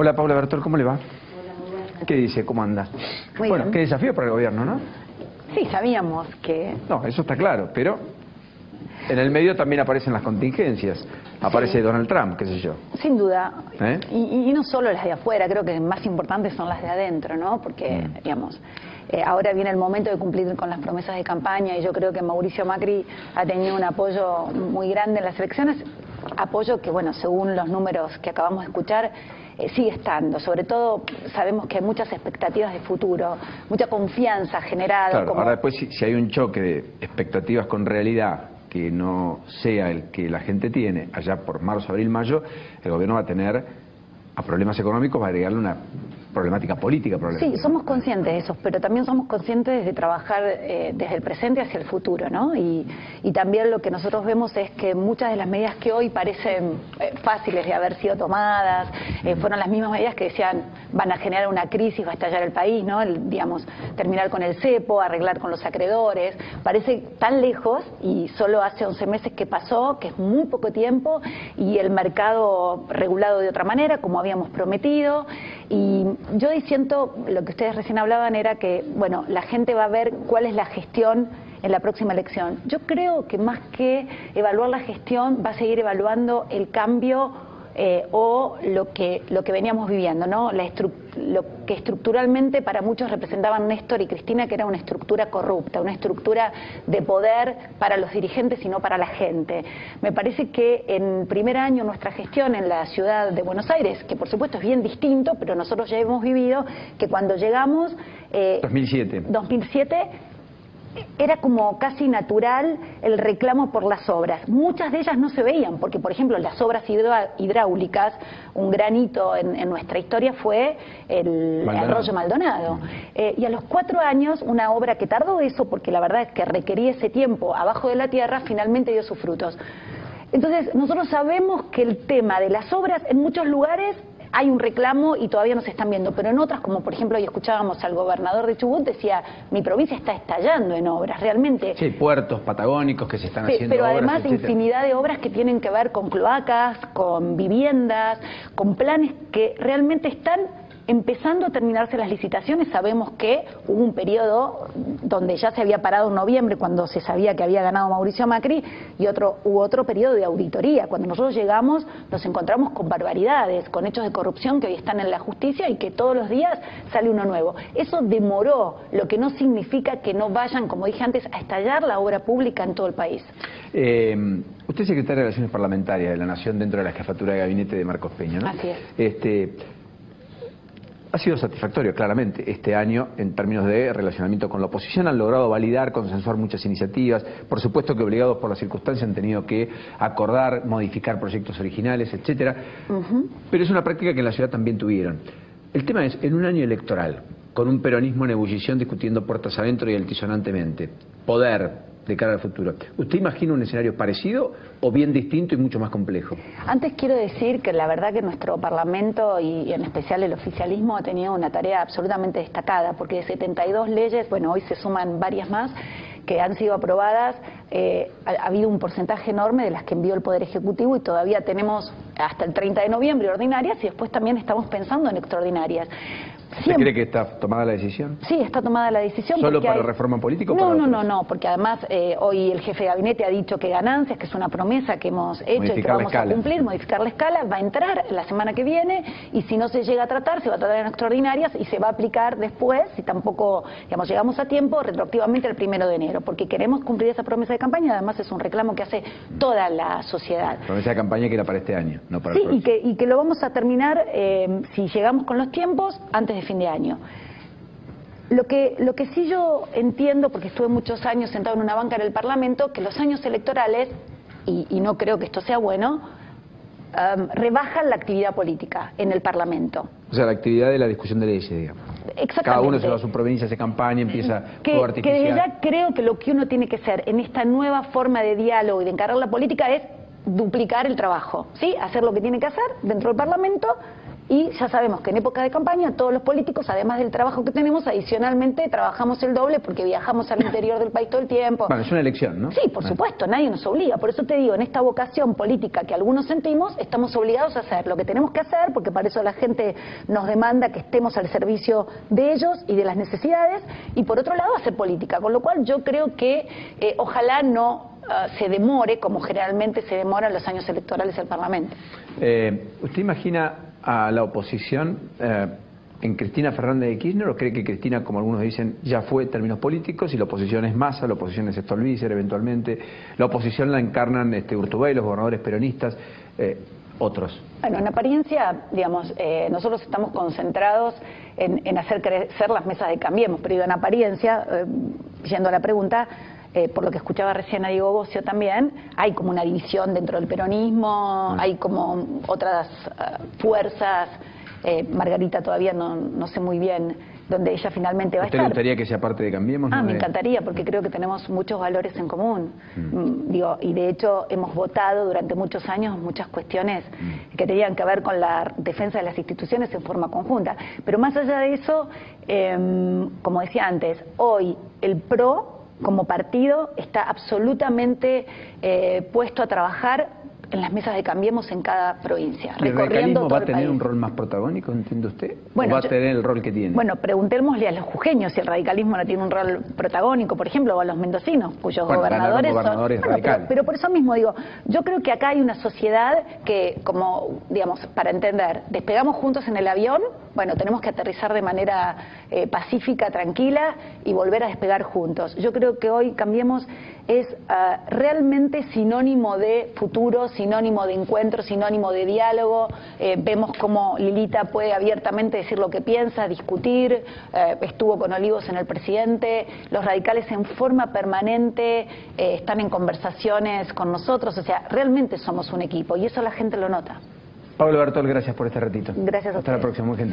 Hola Paula Bertol, ¿cómo le va? ¿Qué dice? ¿Cómo anda? Muy bueno, bien. qué desafío para el gobierno, ¿no? Sí, sabíamos que... No, eso está claro, pero en el medio también aparecen las contingencias. Aparece Sí. Donald Trump, qué sé yo. Sin duda, ¿Eh? y, y no solo las de afuera, creo que más importantes son las de adentro, ¿no? Porque, Mm. digamos, eh, ahora viene el momento de cumplir con las promesas de campaña y yo creo que Mauricio Macri ha tenido un apoyo muy grande en las elecciones, apoyo que, bueno, según los números que acabamos de escuchar, eh, sigue estando. Sobre todo, sabemos que hay muchas expectativas de futuro, mucha confianza generada. Claro, como- ahora después si, si hay un choque de expectativas con realidad que no sea el que la gente tiene allá por marzo, abril, mayo, el gobierno va a tener a problemas económicos, va a agregarle una problemática política Sí, probablemente. somos conscientes de eso, pero también somos conscientes de trabajar eh, desde el presente hacia el futuro, ¿no? Y, y también lo que nosotros vemos es que muchas de las medidas que hoy parecen eh, fáciles de haber sido tomadas, eh, fueron las mismas medidas que decían van a generar una crisis, va a estallar el país, ¿no? El, digamos, terminar con el cepo, arreglar con los acreedores, parece tan lejos y solo hace 11 meses que pasó, que es muy poco tiempo, y el mercado regulado de otra manera, como habíamos prometido, y yo siento, lo que ustedes recién hablaban era que, bueno, la gente va a ver cuál es la gestión en la próxima elección. Yo creo que más que evaluar la gestión, va a seguir evaluando el cambio eh, o lo que, lo que veníamos viviendo, ¿no? La lo que estructuralmente para muchos representaban Néstor y Cristina, que era una estructura corrupta, una estructura de poder para los dirigentes y no para la gente. Me parece que en primer año nuestra gestión en la ciudad de Buenos Aires, que por supuesto es bien distinto, pero nosotros ya hemos vivido que cuando llegamos... eh, 2007. 2007 era como casi natural el reclamo por las obras. Muchas de ellas no se veían, porque por ejemplo las obras hidráulicas, un gran hito en, en nuestra historia fue el Maldonado. arroyo Maldonado. Eh, y a los cuatro años, una obra que tardó eso, porque la verdad es que requería ese tiempo abajo de la tierra, finalmente dio sus frutos. Entonces, nosotros sabemos que el tema de las obras en muchos lugares hay un reclamo y todavía no se están viendo, pero en otras, como por ejemplo hoy escuchábamos al gobernador de Chubut, decía, mi provincia está estallando en obras, realmente. Sí, puertos patagónicos que se están haciendo pero obras, además etcétera. infinidad de obras que tienen que ver con cloacas, con viviendas, con planes que realmente están empezando a terminarse las licitaciones. Sabemos que hubo un periodo donde ya se había parado en noviembre cuando se sabía que había ganado Mauricio Macri y otro hubo otro periodo de auditoría. Cuando nosotros llegamos nos encontramos con barbaridades, con hechos de corrupción que hoy están en la justicia y que todos los días sale uno nuevo. Eso demoró, lo que no significa que no vayan, como dije antes, a estallar la obra pública en todo el país. Eh, usted es secretaria de Relaciones Parlamentarias de la Nación dentro de la jefatura de gabinete de Marcos Peña, ¿no? Así es. Este, ha sido satisfactorio, claramente, este año en términos de relacionamiento con la oposición. Han logrado validar, consensuar muchas iniciativas. Por supuesto que obligados por las circunstancias han tenido que acordar, modificar proyectos originales, etcétera. Pero es una práctica que en la ciudad también tuvieron. El tema es, en un año electoral, con un peronismo en ebullición discutiendo puertas adentro y altisonantemente, poder de cara al futuro. ¿Usted imagina un escenario parecido o bien distinto y mucho más complejo? Antes quiero decir que la verdad que nuestro Parlamento y en especial el oficialismo ha tenido una tarea absolutamente destacada, porque de 72 leyes, bueno, hoy se suman varias más que han sido aprobadas, eh, ha, ha habido un porcentaje enorme de las que envió el Poder Ejecutivo y todavía tenemos hasta el 30 de noviembre ordinarias y después también estamos pensando en extraordinarias. ¿Usted Siempre- cree que está tomada la decisión? Sí, está tomada la decisión. ¿Solo para hay- reforma política o No, para no, no, no, porque además eh, hoy el jefe de gabinete ha dicho que ganancias, que es una promesa que hemos hecho y que vamos a cumplir, modificar la escala, va a entrar la semana que viene y si no se llega a tratar, se va a tratar en extraordinarias y se va a aplicar después, si tampoco, digamos, llegamos a tiempo, retroactivamente el primero de enero, porque queremos cumplir esa promesa de campaña, además es un reclamo que hace toda la sociedad. Promesa de campaña que era para este año, no para Sí, el y próximo. que, y que lo vamos a terminar, eh, si llegamos con los tiempos, antes de fin de año. Lo que, lo que sí yo entiendo, porque estuve muchos años sentado en una banca en el Parlamento, que los años electorales, y, y no creo que esto sea bueno, um, rebajan la actividad política en el Parlamento. O sea, la actividad de la discusión de leyes, digamos. Exactamente. Cada uno se va a su provincia, hace campaña, empieza que, todo que desde artificial. ya creo que lo que uno tiene que hacer en esta nueva forma de diálogo y de encarar la política es duplicar el trabajo, ¿sí? Hacer lo que tiene que hacer dentro del Parlamento Y ya sabemos que en época de campaña todos los políticos, además del trabajo que tenemos, adicionalmente trabajamos el doble porque viajamos al interior del país todo el tiempo. Bueno, es una elección, ¿no? Sí, por supuesto, nadie nos obliga. Por eso te digo, en esta vocación política que algunos sentimos, estamos obligados a hacer lo que tenemos que hacer, porque para eso la gente nos demanda que estemos al servicio de ellos y de las necesidades, y por otro lado hacer política. Con lo cual yo creo que eh, ojalá no ah, se demore como generalmente se demora en los años electorales del Parlamento. Eh, ¿Usted imagina a la oposición eh, en Cristina Fernández de Kirchner o cree que Cristina, como algunos dicen, ya fue en términos políticos y la oposición es Massa, la oposición es Stolbizer eventualmente, la oposición la encarnan este, Urtubey, los gobernadores peronistas, eh, otros? Bueno, en apariencia, digamos, eh, nosotros estamos concentrados en, en, hacer crecer las mesas de Cambiemos, pero en apariencia, eh, yendo a la pregunta, eh, por lo que escuchaba recién a Diego Bocio también, hay como una división dentro del peronismo, hay como otras uh, fuerzas, eh, Margarita todavía no, no, sé muy bien dónde ella finalmente va a estar. ¿Usted le gustaría que sea parte de Cambiemos? Ah, no me encantaría, porque creo que tenemos muchos valores en común. Mm. Digo, y de hecho hemos votado durante muchos años muchas cuestiones mm. que tenían que ver con la defensa de las instituciones en forma conjunta. Pero más allá de eso, eh, como decía antes, hoy el PRO como partido está absolutamente eh, puesto a trabajar en las mesas de Cambiemos en cada provincia. ¿Y el radicalismo va a tener un rol más protagónico, entiende usted? Bueno, ¿O va yo, a tener el rol que tiene? Bueno, preguntémosle a los jujeños si el radicalismo no tiene un rol protagónico, por ejemplo, o a los mendocinos, cuyos bueno, gobernadores, gobernadores son... Bueno, pero, pero, por eso mismo digo, yo creo que acá hay una sociedad que, como, digamos, para entender, despegamos juntos en el avión, bueno, tenemos que aterrizar de manera eh, pacífica, tranquila y volver a despegar juntos. Yo creo que hoy Cambiemos es uh, realmente sinónimo de futuro, sinónimo de encuentro, sinónimo de diálogo. Eh, vemos cómo Lilita puede abiertamente decir lo que piensa, discutir. Eh, estuvo con Olivos en el presidente. Los radicales en forma permanente están en conversaciones con nosotros. O sea, realmente somos un equipo y eso la gente lo nota. Pablo Bertol, gracias por este ratito. Gracias a Hasta ustedes. la próxima, muy gentil.